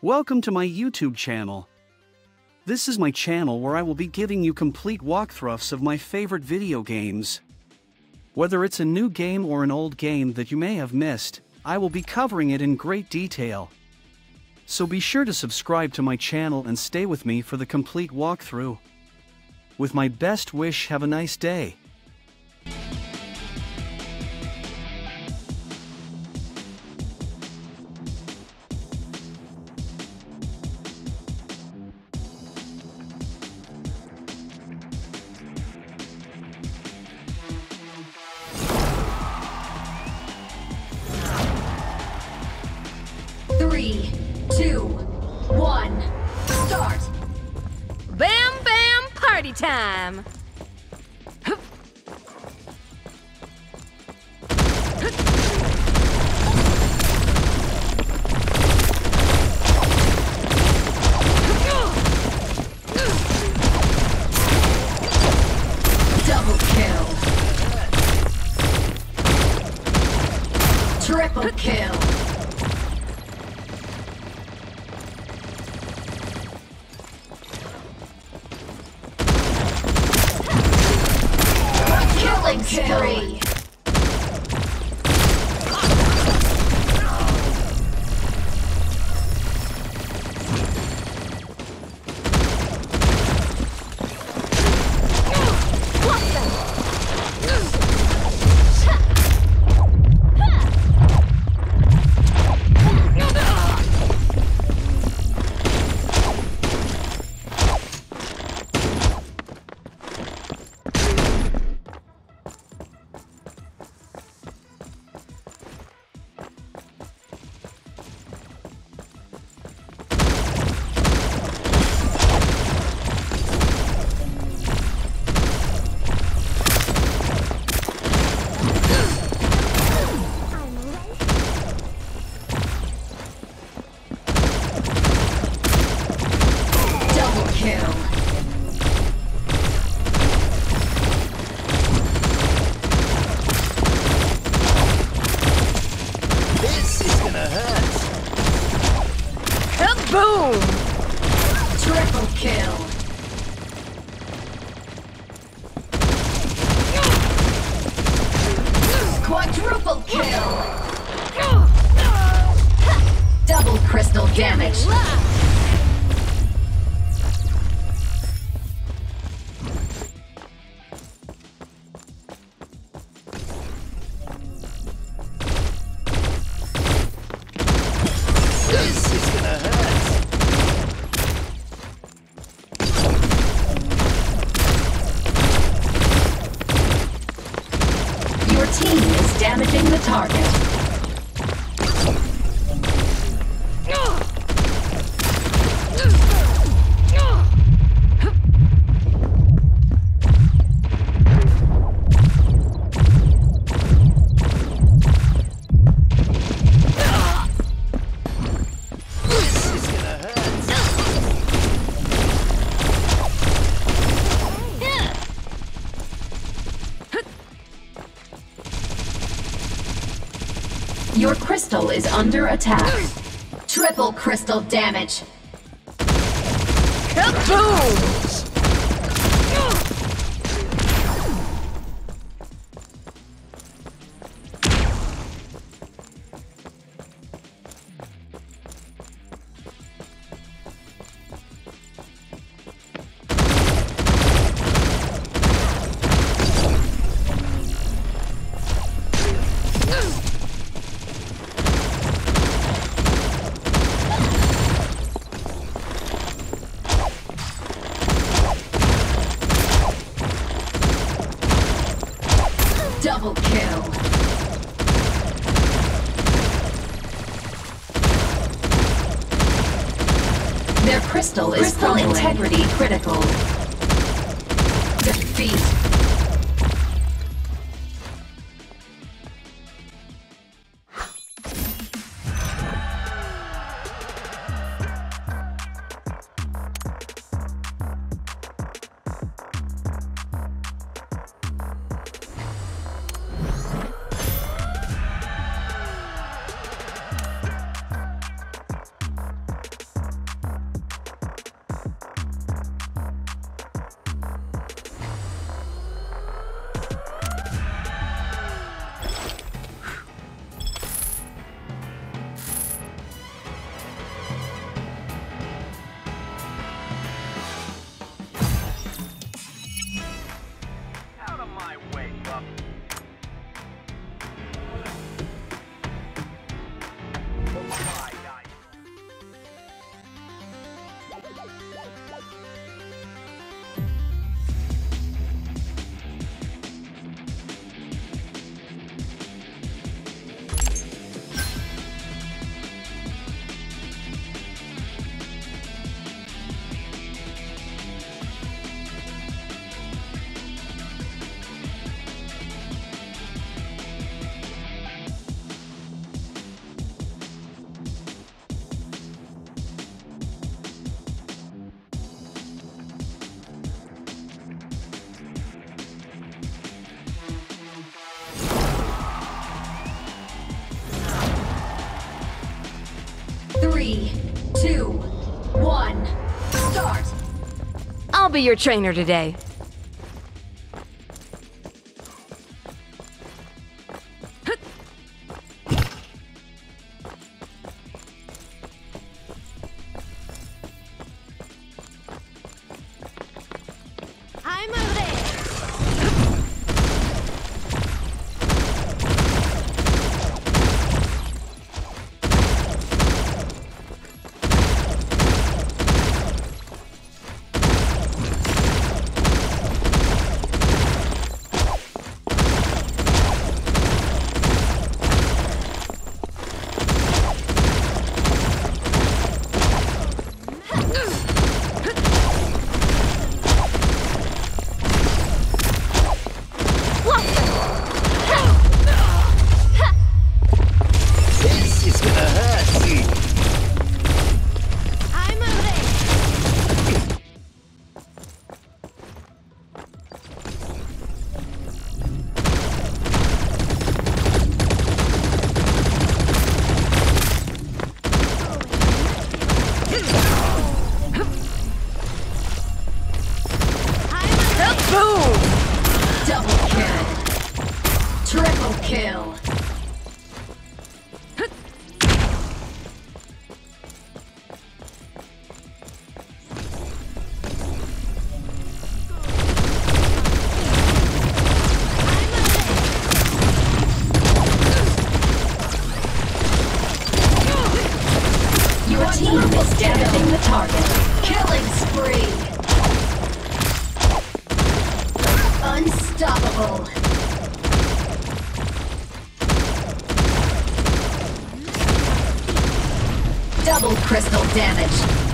Welcome to my YouTube channel. This is my channel where I will be giving you complete walkthroughs of my favorite video games. Whether it's a new game or an old game that you may have missed, I will be covering it in great detail. So be sure to subscribe to my channel and stay with me for the complete walkthrough. With my best wish, have a nice day. Time! Kaboom! Triple kill! Quadruple kill! Double crystal damage! Team is damaging the target. Your crystal is under attack. Triple crystal damage. Kaboom! Double kill. Their crystal is crystal integrity critical. I'll be your trainer today. Kill. Your team is damaging the target. Killing spree. Unstoppable. Double crystal damage.